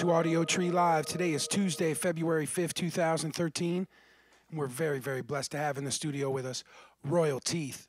afternoon Audiotree Live. Today is Tuesday, February 5th, 2013. And we're very, very blessed to have in the studio with us Royal Teeth.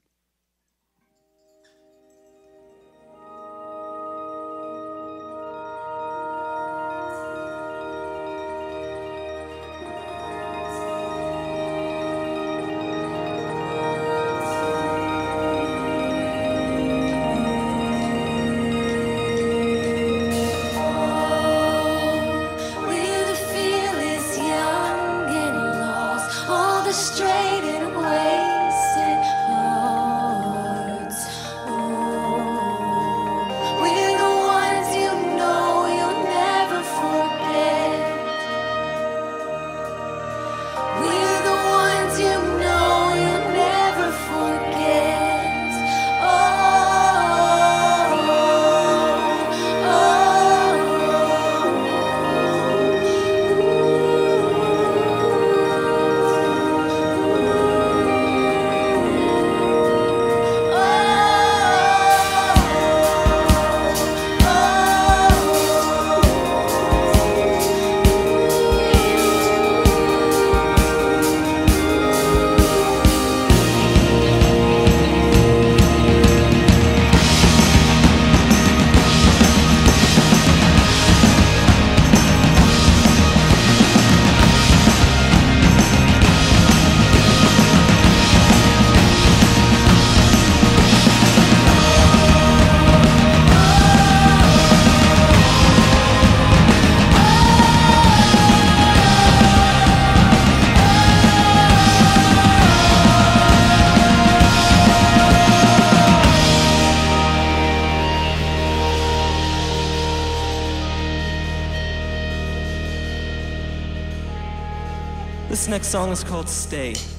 Song is called Stay.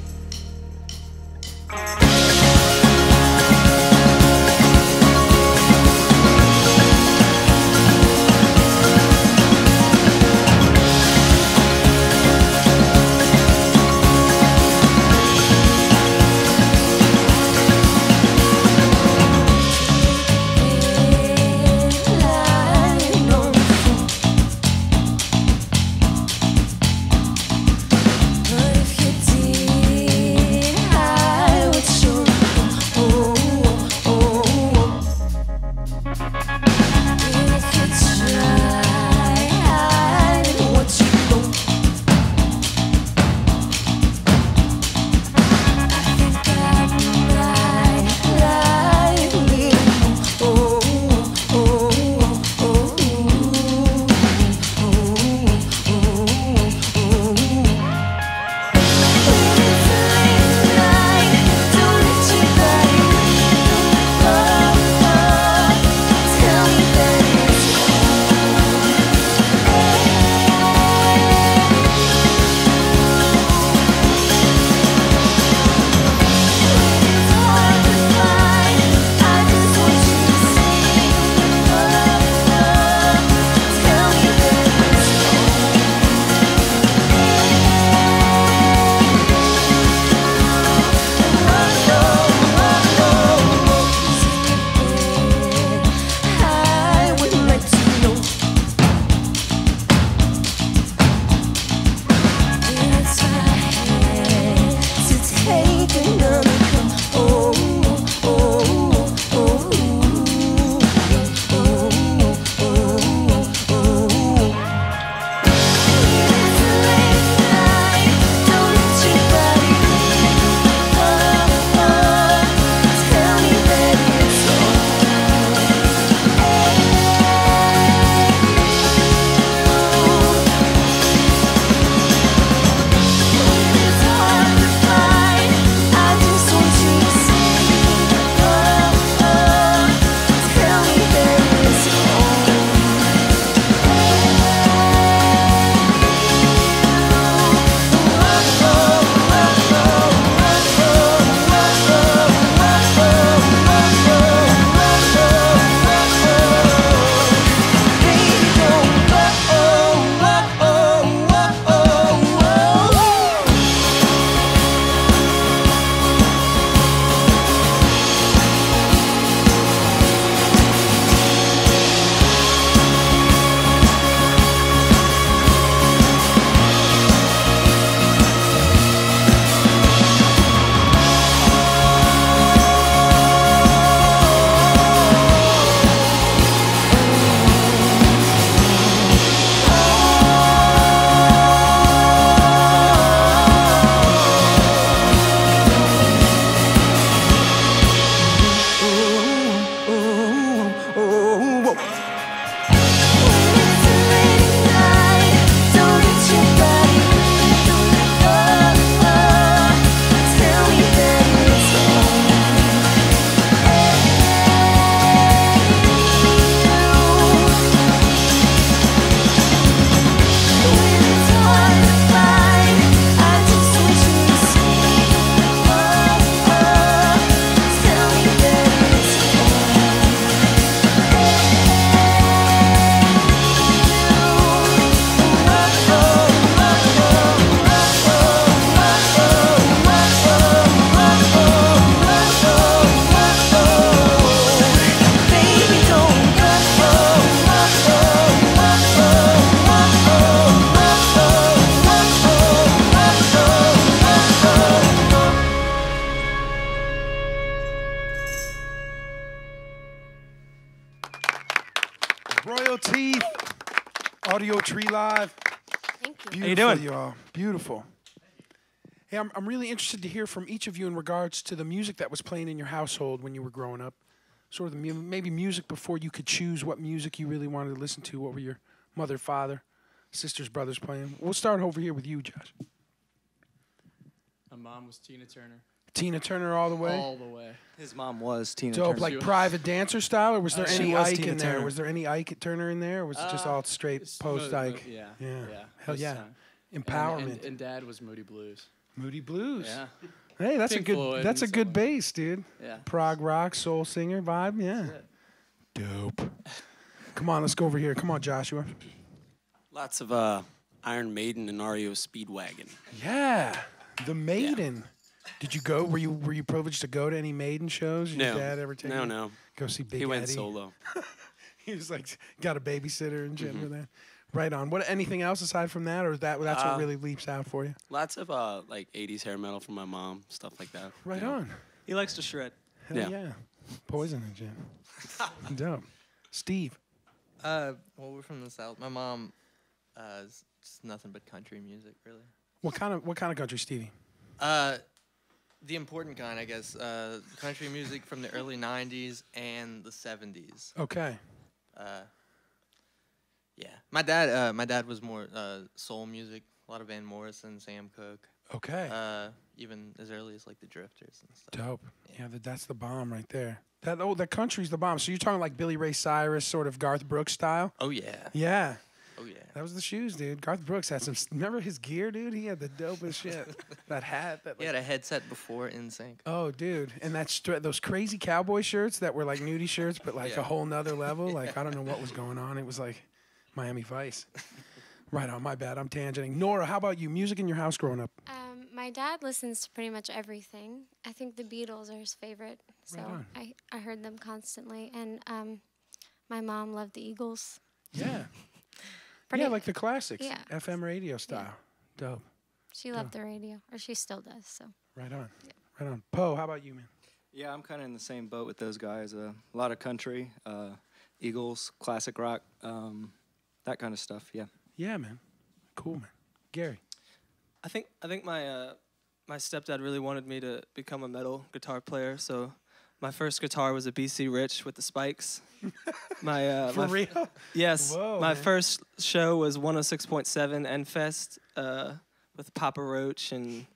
Beautiful. Hey, I'm, I'm really interested to hear from each of you in regards to the music that was playing in your household when you were growing up. Sort of the mu- maybe music before you could choose what music you really wanted to listen to. What were your mother, father, sisters, brothers playing? We'll start over here with you, Josh. My mom was Tina Turner Tina Turner all the way. all the way. His mom was Tina Dope, Turner. like She private dancer style, or was there Uh, she any was Ike Tina in there? Turner. Was there any Ike Turner in there, or was it just Uh, all straight It's post mo- mo- Ike? Yeah. Yeah. Yeah. Hell most yeah. time. Empowerment. And, and, and dad was Moody Blues. Moody Blues. Yeah. Hey, that's Pink a good. Floyd that's a good stuff bass, dude. Yeah. Prog rock, soul singer vibe. Yeah. Dope. Come on, let's go over here. Come on, Joshua. Lots of uh, Iron Maiden and REO Speedwagon. Yeah, the Maiden. Did you go? Were you were you privileged to go to any Maiden shows? Did No, Your dad ever take no, you? no. Go see Big He went Eddie? solo. He was like got a babysitter and Mm-hmm. shit for that. Right on. What? Anything else aside from that, or that that's what Uh, really leaps out for you? Lots of uh, like '80s hair metal from my mom, stuff like that. Right you know. on. He likes to shred. Hell yeah. Yeah. Poison and gin. Dope. Steve. Uh, well, we're from the south. My mom, uh, is just nothing but country music, really. What kind of what kind of country, Stevie? Uh, the important kind, I guess. Uh, country music from the early '90s and the '70s. Okay. Uh, yeah, my dad. Uh, my dad was more uh, soul music. A lot of Van Morrison, Sam Cooke. Okay. Uh, even as early as like the Drifters and stuff. Dope. Yeah, that, that's the bomb right there. That oh, the country's the bomb. So you're talking like Billy Ray Cyrus, sort of Garth Brooks style? Oh yeah. Yeah. Oh yeah. That was the shoes, dude. Garth Brooks had some. Remember his gear, dude? He had the dopest shit. That hat. That He had a headset before NSYNC. oh, dude, and that stra- those crazy cowboy shirts that were like nudie shirts, but like a whole nother level. Like I don't know what was going on. It was like Miami Vice. right on. My bad. I'm tangenting. Nora, how about you? Music in your house growing up? Um, my dad listens to pretty much everything. I think the Beatles are his favorite, so on. I, I heard them constantly. And um, my mom loved the Eagles. Yeah. Pretty, yeah, like the classics. Yeah. FM radio style. Dope. she loved the radio, or she still does. So Right on. Right on. Poe, how about you, man? Yeah, I'm kind of in the same boat with those guys. Uh, a lot of country, uh, Eagles, classic rock, um, that kind of stuff. Yeah. Yeah, man. Cool, man. Gary. I think I think my uh, my stepdad really wanted me to become a metal guitar player. So my first guitar was a BC Rich with the spikes. my uh, my f- real? yes, Whoa, my man. first show was 106.7 Enfest uh, with Papa Roach and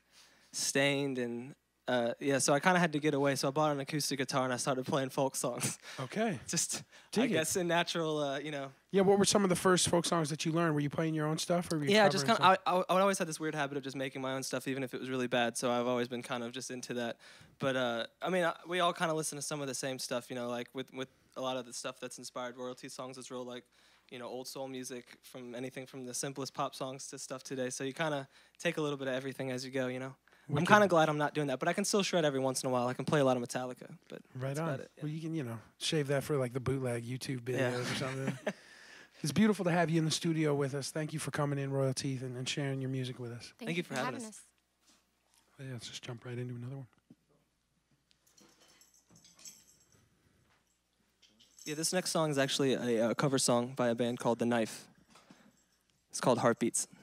Staind and. Uh, yeah, so I kind of had to get away, so I bought an acoustic guitar and I started playing folk songs. Okay. Just, I Dig it. guess, in natural, uh, you know, Yeah, what were some of the first folk songs that you learned? Were you playing your own stuff or were you yeah, just kind of. I, I, I always had this weird habit of just making my own stuff, even if it was really bad. So I've always been kind of just into that. But uh, I mean, I, we all kind of listen to some of the same stuff, you know, like with with a lot of the stuff that's inspired royalty songs. It's real like, you know, old soul music from anything from the simplest pop songs to stuff today. So you kind of take a little bit of everything as you go, you know. I'm kind of glad I'm not doing that, but I can still shred every once in a while. I can play a lot of Metallica, but Right that's on. about it, yeah. Well, you can, you know, shave that for like the bootleg YouTube videos Yeah. or something. it's beautiful to have you in the studio with us. Thank you for coming in, Royal Teeth, and, and sharing your music with us. thank, you for having us. Yeah, let's just jump right into another one. Yeah, this next song is actually a, uh cover song by a band called The Knife. It's called Heartbeats. Heartbeats.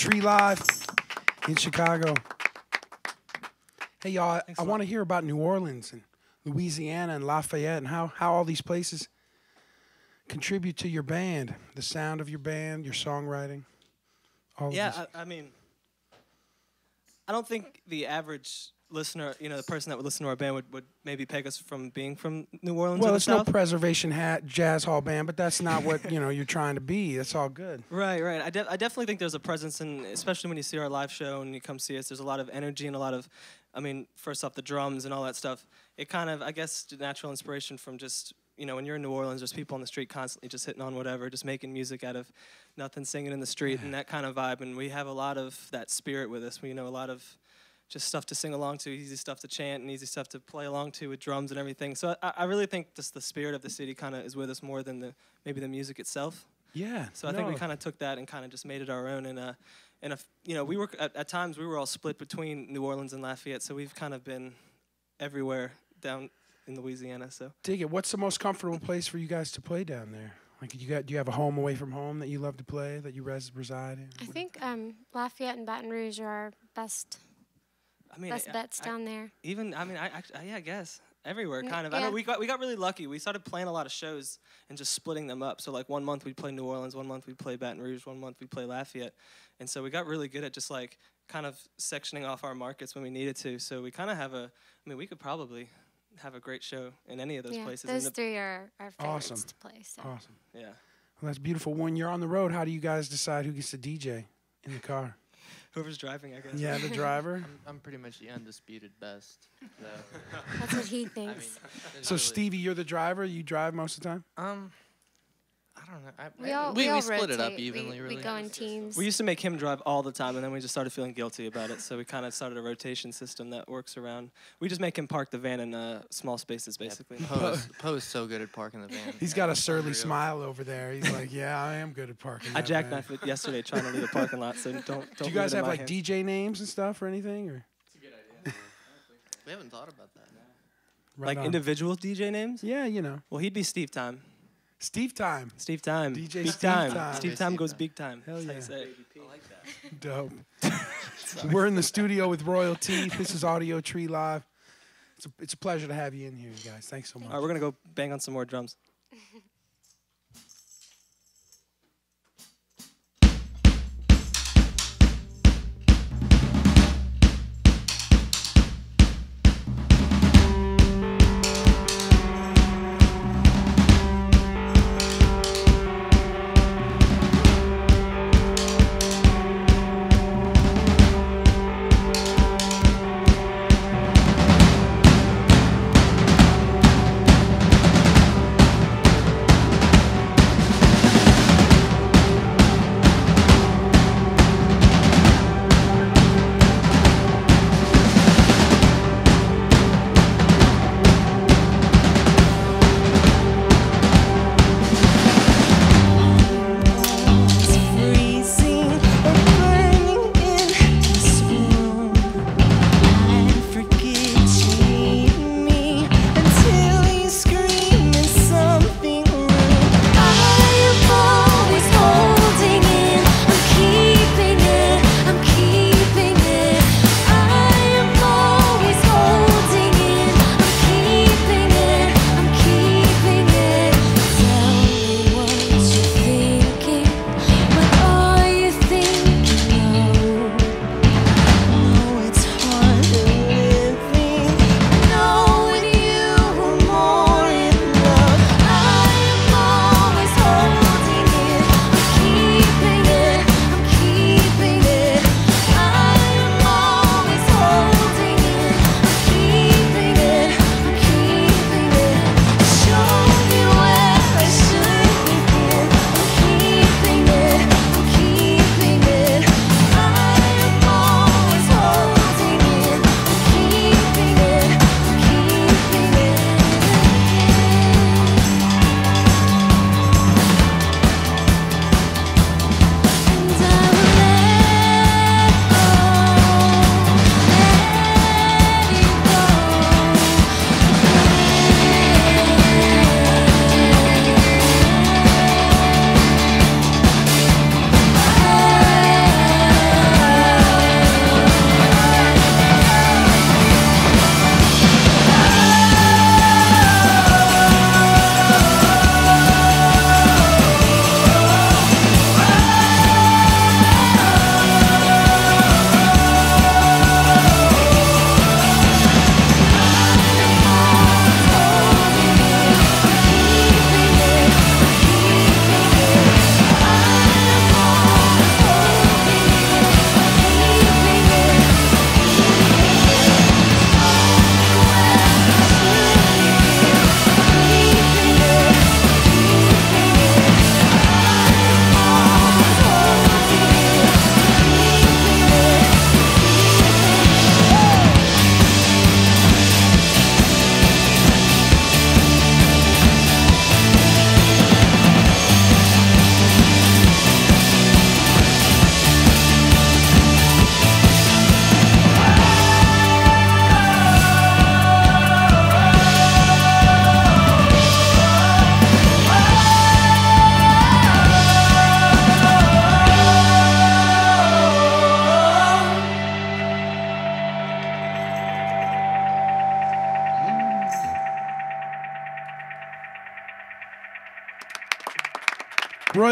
Tree Live in Chicago. Hey, y'all, I lot. want to hear about New Orleans and Louisiana and Lafayette and how, how all these places contribute to your band, the sound of your band, your songwriting. All Yeah. I, I mean, I don't think the average listener, you know, the person that would listen to our band would, would maybe peg us from being from New Orleans well, or it's no preservation hat jazz hall band, but that's not what you know you're trying to be. That's all good. Right, right. I, de- I definitely think there's a presence, in, especially when you see our live show and you come see us. There's a lot of energy and a lot of, I mean, first off the drums and all that stuff. It kind of, I guess, natural inspiration from just, you know, when you're in New Orleans, there's people on the street constantly just hitting on whatever, just making music out of nothing, singing in the street, and that kind of vibe. And we have a lot of that spirit with us. We know a lot of just stuff to sing along to, easy stuff to chant, and easy stuff to play along to with drums and everything. So I, I really think just the spirit of the city kind of is with us more than the maybe the music itself. Yeah. So I think we kind of took that and kind of just made it our own. And uh, and if you know, we were at, at times we were all split between New Orleans and Lafayette, so we've kind of been everywhere down in Louisiana. So dig it. What's the most comfortable place for you guys to play down there? Like, you got do you have a home away from home that you love to play that you res- reside in? I think um, Lafayette and Baton Rouge are our best I mean, best I- bets I- down there. even I mean, I, I, I yeah, I guess everywhere kind of. I yeah. know we got we got really lucky. We started playing a lot of shows and just splitting them up. So like one month we'd play New Orleans, one month we'd play Baton Rouge, one month we'd play Lafayette, and so we got really good at just like kind of sectioning off our markets when we needed to. So we kind of have a. I mean, we could probably have a great show in any of those yeah, places. And those the- three are our favorites Awesome. to play. So. Awesome. yeah. Well, that's beautiful. When you're on the road, how do you guys decide who gets to DJ in the car? Whoever's driving, I guess. Yeah, the driver. I'm, I'm pretty much the undisputed best. So, That's what he I thinks. mean, So really- Stevie, you're the driver. You drive most of the time. Um, I don't know. I, we all, we, we, all split it up evenly, we, really. we go in teams. We used to make him drive all the time, and then we just started feeling guilty about it. So we kind of started a rotation system that works around. We just make him park the van in uh, small spaces, basically. Poe's, Poe's so good at parking the van. He's got a surly smile over there. He's like, "Yeah, I am good at parking." I jackknifed it yesterday trying to leave a parking lot, so don't. don't Do you guys have like hands. DJ names and stuff or anything? Or it's a good idea. We haven't thought about that. Right like on. individual DJ names? Yeah, you know, Well, he'd be Steve Time. Steve Time. Steve Time. DJ big Steve time. Time. Steve Time goes big time. Hell That's how yeah. you say it. Dope. We're in the studio with Royal Teeth. This is Audiotree Live. It's a, it's a pleasure to have you in here, you guys. Thanks so much. All right, we're gonna go bang on some more drums.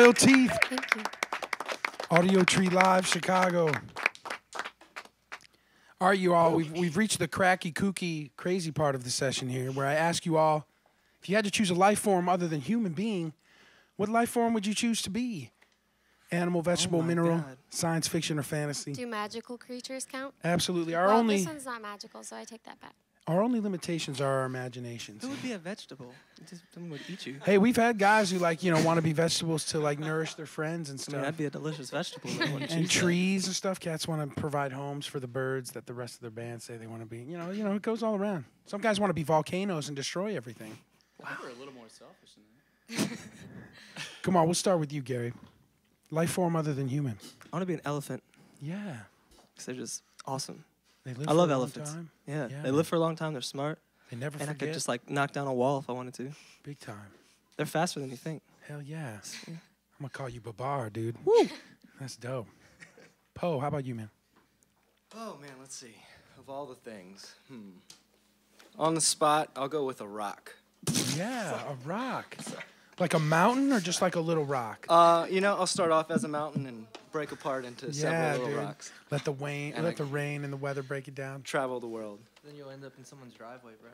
Royal Teeth, Thank you. Audiotree Live, Chicago. All right, you all, we've, we've reached the cracky, kooky, crazy part of the session here where I ask you all if you had to choose a life form other than human being, what life form would you choose to be? Animal, vegetable, oh my mineral, God. science fiction, or fantasy? Do magical creatures count? Absolutely. Our well, only this one's not magical, so I take that back. Our only limitations are our imaginations. Who would be a vegetable? Just someone would eat you. Hey, we've had guys who like you know want to be vegetables to like nourish their friends and I stuff. mean, that'd be a delicious vegetable. but I wouldn't and choose that. trees and stuff. Cats want to provide homes for the birds that the rest of their band say they want to be. You know, you know, it goes all around. Some guys want to be volcanoes and destroy everything. Wow. We're a little more selfish than that. Come on, we'll start with you, Gary. Life form other than human. I want to be an elephant Yeah, because they're just awesome. They live. I for love a long elephants. time. Yeah, Yeah, they man. live for a long time. They're smart, They never and I could just like knock down a wall if I wanted to. big time. They're faster than you think. Hell yeah. I'm gonna call you Babar, dude. Woo. That's dope. Poe, how about you, man? Oh man, let's see. Of all the things, hmm. On the spot, I'll go with a rock. Yeah, a rock. Like a mountain or just like a little rock? Uh, you know, I'll start off as a mountain and break apart into yeah, several little dude. rocks. Let the rain, And let I- the rain and the weather break it down. Travel the world. Then you'll end up in someone's driveway, bro.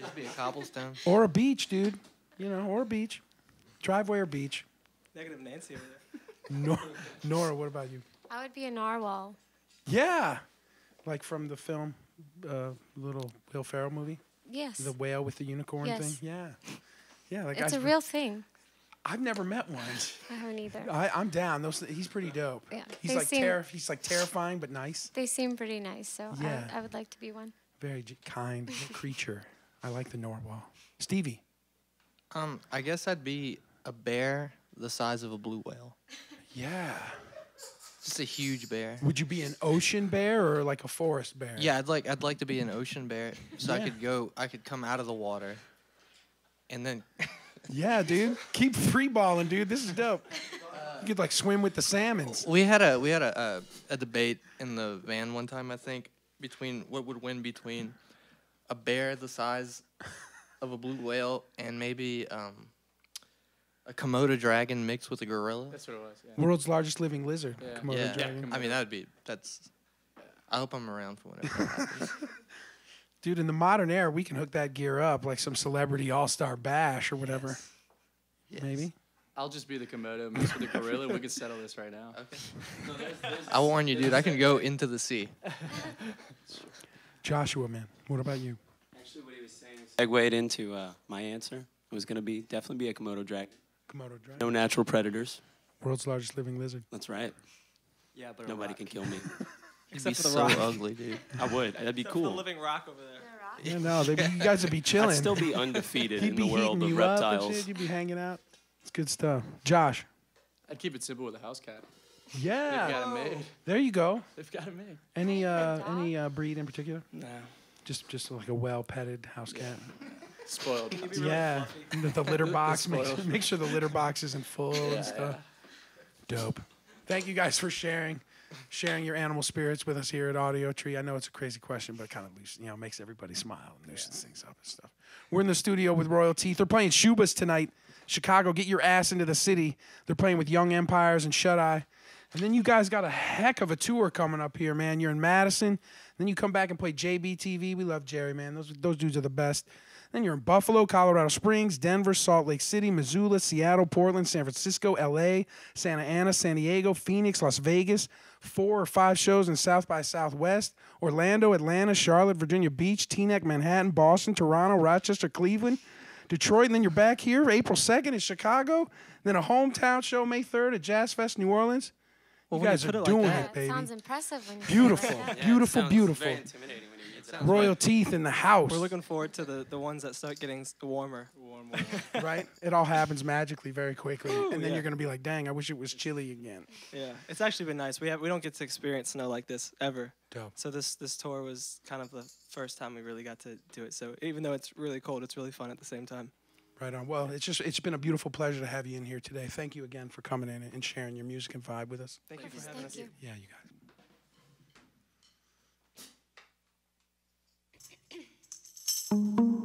Just be a cobblestone. Or a beach, dude. You know, or a beach. Driveway or beach. Negative Nancy over there. Nor- Nora, what about you? I would be a narwhal. Yeah. Like from the film, uh, little Will Ferrell movie, Yes. the whale with the unicorn Yes. thing. Yeah. Yeah, that it's guy's a real thing. I've never met one. I haven't either. I, I'm down. Those, he's pretty dope. Yeah, He's they like seem- terri- He's like terrifying but nice. They seem pretty nice, so Yeah. I, I would like to be one. Very j- kind creature. I like the narwhal. Stevie. Um, I guess I'd be a bear the size of a blue whale. Yeah. Just a huge bear. Would you be an ocean bear or like a forest bear? Yeah, I'd like I'd like to be an ocean bear so I could go I could come out of the water and then Yeah, dude. Keep free balling, dude. This is dope. You could like swim with the salmons. we had a we had a, a a debate in the van one time I think between what would win between a bear the size of a blue whale and maybe um a Komodo dragon mixed with a gorilla. That's what it was. Yeah. World's largest living lizard. Yeah. Komodo yeah, dragon. I mean that would be that's. I hope I'm around for whenever that happens. Dude, in the modern era, we can hook that gear up like some celebrity all star bash or whatever. Yes. Maybe. I'll just be the Komodo mixed with the gorilla. We could settle this right now. Okay. I warn you, dude. I can go into the sea. Joshua, man. What about you? Actually, what he was saying segued into uh, my answer. It was going to be definitely be a Komodo dragon. Komodo dragon. No natural predators. World's largest living lizard. That's right. Yeah, but Nobody can kill me. You'd be Except for the so rock. ugly, dude. I would. That'd be Except for cool. The living rock over there. Yeah, no, they, you guys would be chilling. I'd still be undefeated in be the world heating of you up and reptiles. shit. You'd be hanging out. It's good stuff. Josh. I'd keep it simple with a house cat. Yeah. They've got it made. There you go. They've got it made. Any uh, any uh, breed in particular? Nah. Just just like a well petted house cat. Spoiled. yeah. The, the litter box. Make, spoiled. make sure the litter box isn't full and stuff. Dope. Thank you guys for sharing sharing your animal spirits with us here at Audiotree. I know it's a crazy question, but it kind of loose, you know, makes everybody smile and loosens things up and stuff. We're in the studio with Royal Teeth. They're playing Schubas tonight. Chicago, get your ass into the city. They're playing with Young Empires and Shut Eye. And then you guys got a heck of a tour coming up here, man. You're in Madison. Then you come back and play JBTV. We love Jerry, man. Those those dudes are the best. Then you're in Buffalo, Colorado Springs, Denver, Salt Lake City, Missoula, Seattle, Portland, San Francisco, LA, Santa Ana, San Diego, Phoenix, Las Vegas. Four or five shows in South by Southwest, Orlando, Atlanta, Charlotte, Virginia Beach, Teaneck, Manhattan, Boston, Toronto, Rochester, Cleveland, Detroit, and then you're back here April 2nd in Chicago. Then a hometown show May 3rd at Jazz Fest New Orleans. Well, you guys are it like doing that- it, That baby. sounds impressive when you Beautiful. like that. Yeah, Beautiful, sounds beautiful. Very intimidating when you get that. Royal Teeth in the house. We're looking forward to the, the ones that start getting warmer. Warm, warm. right? It all happens magically very quickly. and then yeah. you're going to be like, dang, I wish it was chilly again. Yeah, it's actually been nice. We have we don't get to experience snow like this ever. Dope. So this this tour was kind of the first time we really got to do it. So even though it's really cold, it's really fun at the same time. Right on. Well, it's just it's been a beautiful pleasure to have you in here today. Thank you again for coming in and sharing your music and vibe with us. Thank you for having Thank us. you. Yeah, you guys. Teeth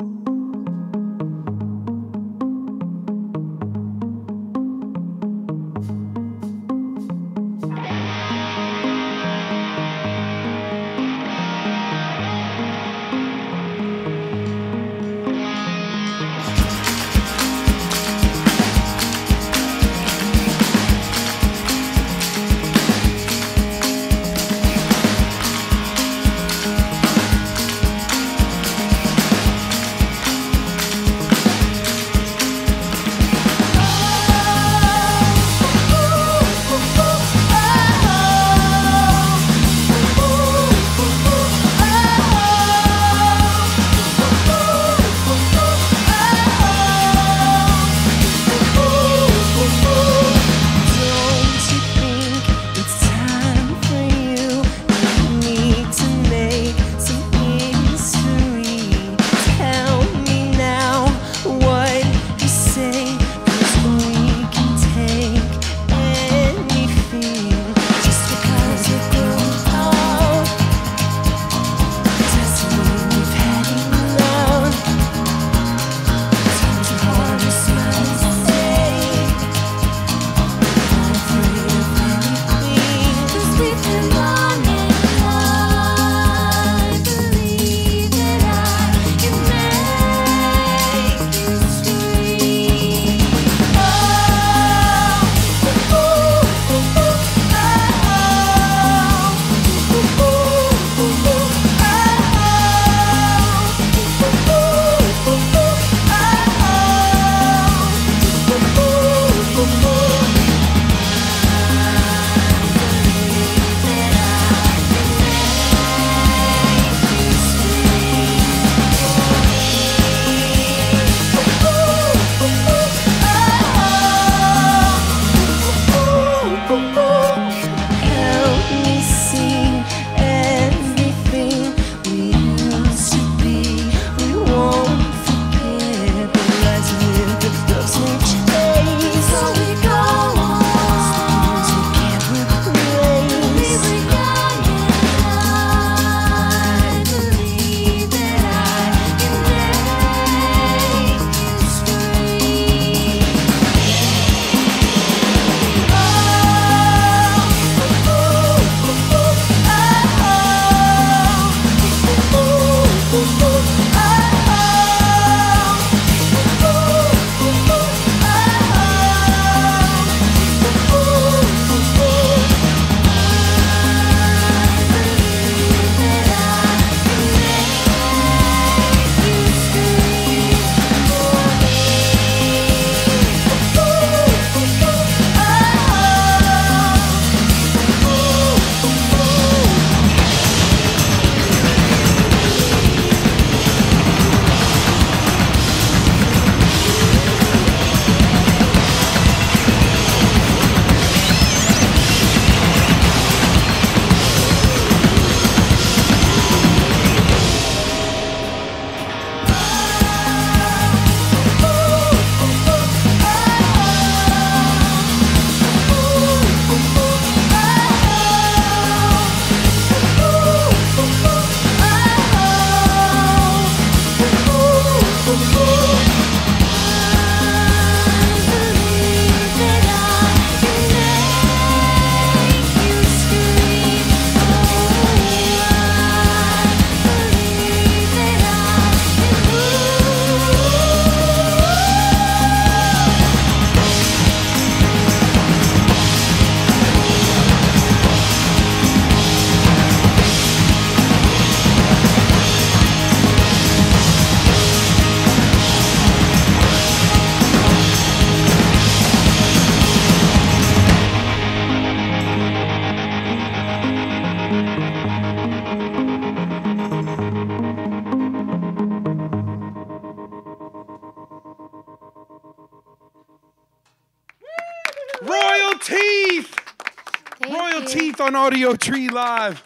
on Audiotree Live.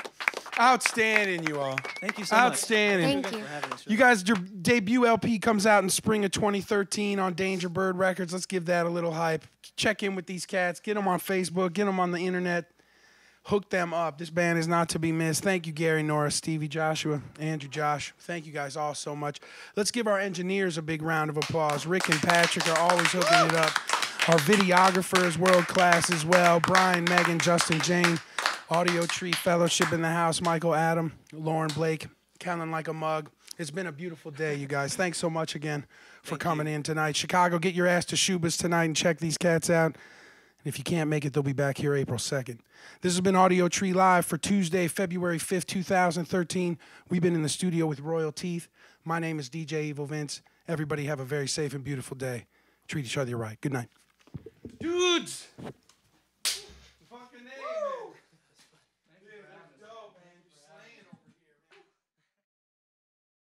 Outstanding, you all. Thank you so much. Outstanding. Thank you. for having us. You guys, your debut LP comes out in spring of 2013 on Dangerbird Records. Let's give that a little hype. Check in with these cats. Get them on Facebook. Get them on the internet. Hook them up. This band is not to be missed. Thank you, Gary Norris, Stevie Joshua, Andrew Josh. Thank you guys all so much. Let's give our engineers a big round of applause. Rick and Patrick are always hooking it up. Our videographer is world class as well. Brian, Megan, Justin, Jane. Audiotree Fellowship in the house. Michael Adam, Lauren Blake, counting like a mug. It's been a beautiful day, you guys. Thanks so much again for coming in tonight. Chicago, get your ass to Schubas tonight and check these cats out. And if you can't make it, they'll be back here April 2nd. This has been Audiotree Live for Tuesday, February 5th, 2013. We've been in the studio with Royal Teeth. My name is DJ Evil Vince. Everybody have a very safe and beautiful day. Treat each other right. Good night. Dudes!